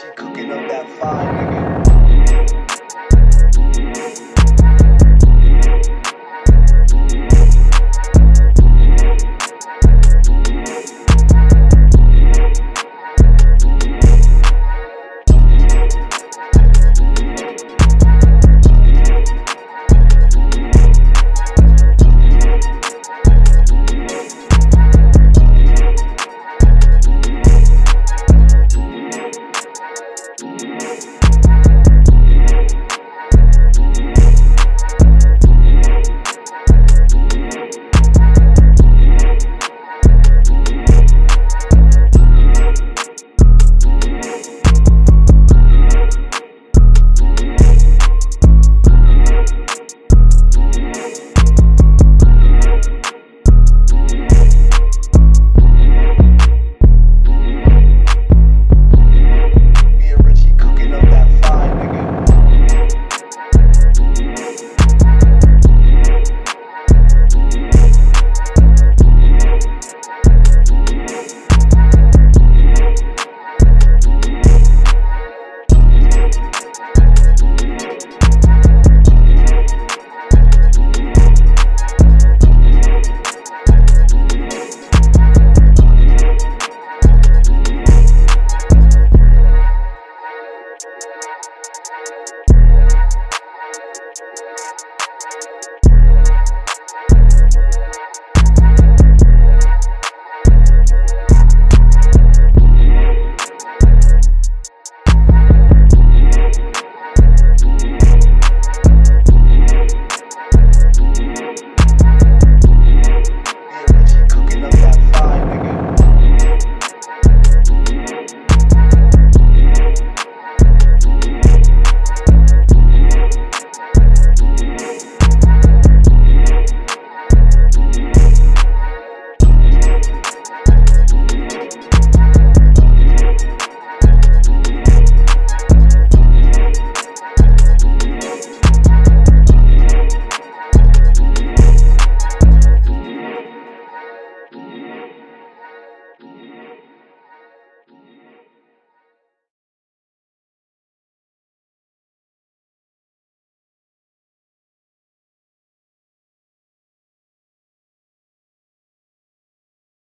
She cooking up that fire, nigga.